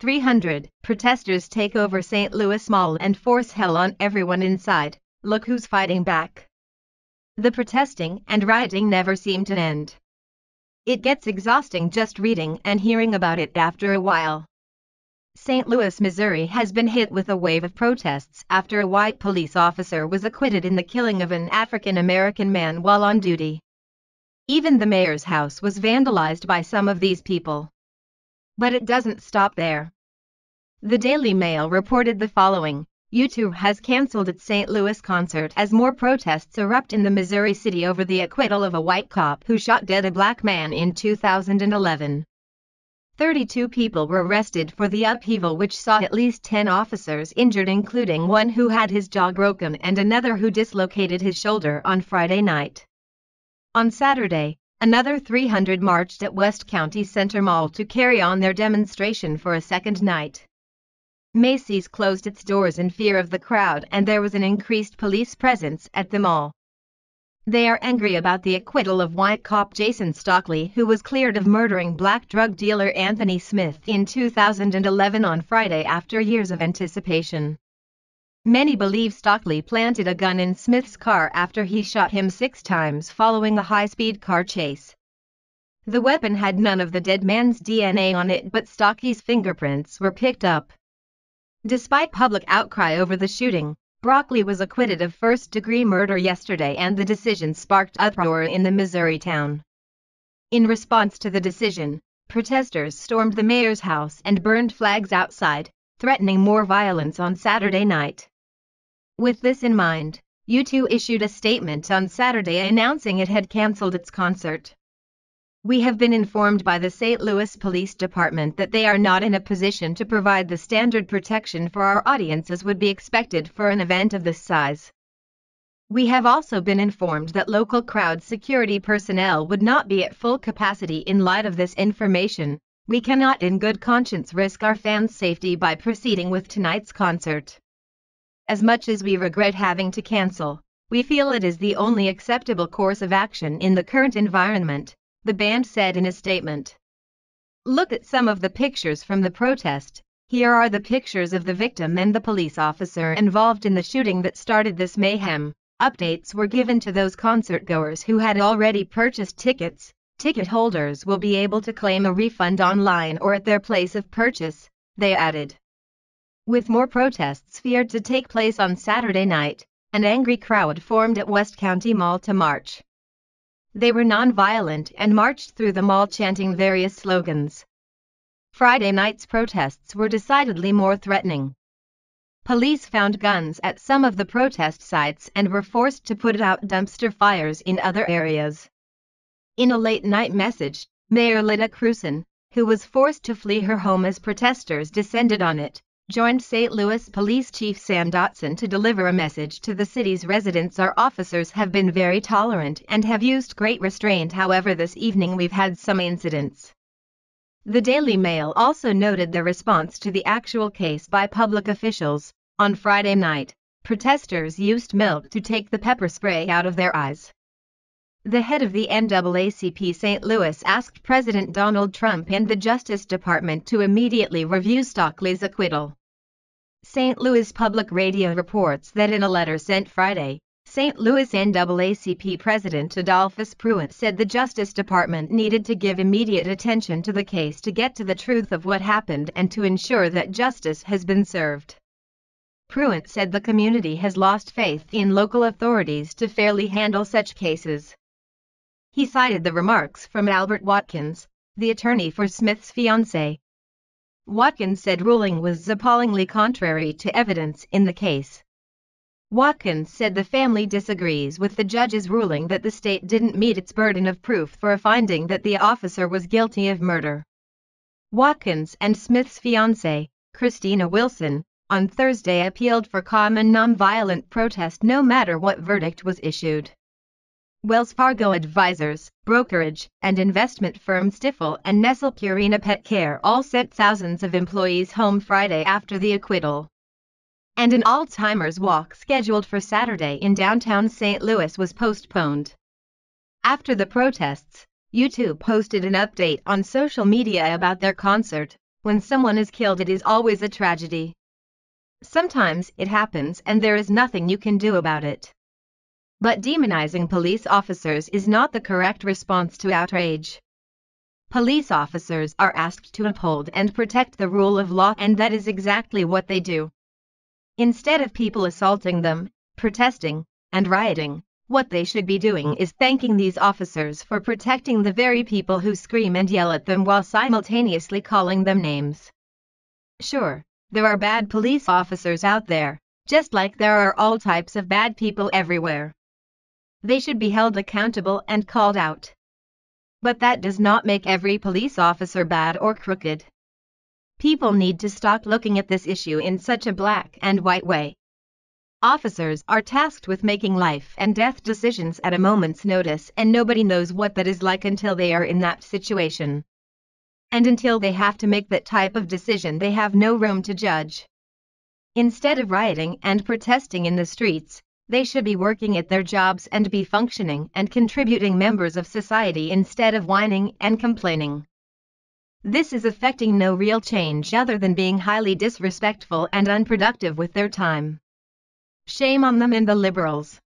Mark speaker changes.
Speaker 1: 300 protesters take over St. Louis Mall and force hell on everyone inside. Look who's fighting back. The protesting and rioting never seem to end. It gets exhausting just reading and hearing about it after a while. St. Louis, Missouri has been hit with a wave of protests after a white police officer was acquitted in the killing of an African American man while on duty. Even the mayor's house was vandalized by some of these people. But it doesn't stop there. The Daily Mail reported the following U2 has cancelled its St. Louis concert as more protests erupt in the Missouri city over the acquittal of a white cop who shot dead a black man in 2011. 32 people were arrested for the upheaval which saw at least 10 officers injured including one who had his jaw broken and another who dislocated his shoulder on Friday night. On Saturday, Another 300 marched at West County Center Mall to carry on their demonstration for a second night. Macy's closed its doors in fear of the crowd and there was an increased police presence at the mall. They are angry about the acquittal of white cop Jason Stockley who was cleared of murdering black drug dealer Anthony Smith in 2011 on Friday after years of anticipation. Many believe Stockley planted a gun in Smith's car after he shot him six times following a high-speed car chase. The weapon had none of the dead man's DNA on it but Stockley's fingerprints were picked up. Despite public outcry over the shooting, Stockley was acquitted of first-degree murder yesterday and the decision sparked uproar in the Missouri town. In response to the decision, protesters stormed the mayor's house and burned flags outside, threatening more violence on Saturday night. With this in mind, U2 issued a statement on Saturday announcing it had cancelled its concert. We have been informed by the St. Louis Police Department that they are not in a position to provide the standard protection for our audience as would be expected for an event of this size. We have also been informed that local crowd security personnel would not be at full capacity in light of this information. We cannot in good conscience risk our fans' safety by proceeding with tonight's concert. As much as we regret having to cancel, we feel it is the only acceptable course of action in the current environment, the band said in a statement. Look at some of the pictures from the protest. Here are the pictures of the victim and the police officer involved in the shooting that started this mayhem. Updates were given to those concertgoers who had already purchased tickets. Ticket holders will be able to claim a refund online or at their place of purchase, they added. With more protests feared to take place on Saturday night, an angry crowd formed at West County Mall to march. They were non-violent and marched through the mall chanting various slogans. Friday night's protests were decidedly more threatening. Police found guns at some of the protest sites and were forced to put out dumpster fires in other areas. In a late-night message, Mayor Lyda Krewson, who was forced to flee her home as protesters descended on it, joined St. Louis Police Chief Sam Dotson to deliver a message to the city's residents. Our officers have been very tolerant and have used great restraint. However, this evening we've had some incidents. The Daily Mail also noted the response to the actual case by public officials. On Friday night, protesters used milk to take the pepper spray out of their eyes. The head of the NAACP St. Louis asked President Donald Trump and the Justice Department to immediately review Stockley's acquittal. St. Louis Public Radio reports that in a letter sent Friday, St. Louis NAACP President Adolphus Pruitt said the Justice Department needed to give immediate attention to the case to get to the truth of what happened and to ensure that justice has been served. Pruitt said the community has lost faith in local authorities to fairly handle such cases. He cited the remarks from Albert Watkins, the attorney for Smith's fiancée, Watkins said ruling was appallingly contrary to evidence in the case. Watkins said the family disagrees with the judge's ruling that the state didn't meet its burden of proof for a finding that the officer was guilty of murder. Watkins and Smith's fiancée, Christina Wilson, on Thursday appealed for calm and nonviolent protest no matter what verdict was issued. Wells Fargo Advisors, brokerage, and investment firm Stifel and Nestle Purina Pet Care all sent thousands of employees home Friday after the acquittal. And an Alzheimer's walk scheduled for Saturday in downtown St. Louis was postponed. After the protests, U2 posted an update on social media about their concert. When someone is killed it is always a tragedy. Sometimes it happens and there is nothing you can do about it. But demonizing police officers is not the correct response to outrage. Police officers are asked to uphold and protect the rule of law and that is exactly what they do. Instead of people assaulting them, protesting, and rioting, what they should be doing is thanking these officers for protecting the very people who scream and yell at them while simultaneously calling them names. Sure, there are bad police officers out there, just like there are all types of bad people everywhere. They should be held accountable and called out. But that does not make every police officer bad or crooked. People need to stop looking at this issue in such a black and white way. Officers are tasked with making life and death decisions at a moment's notice and nobody knows what that is like until they are in that situation. And until they have to make that type of decision they have no room to judge. Instead of rioting and protesting in the streets, they should be working at their jobs and be functioning and contributing members of society instead of whining and complaining. This is affecting no real change other than being highly disrespectful and unproductive with their time. Shame on them and the liberals.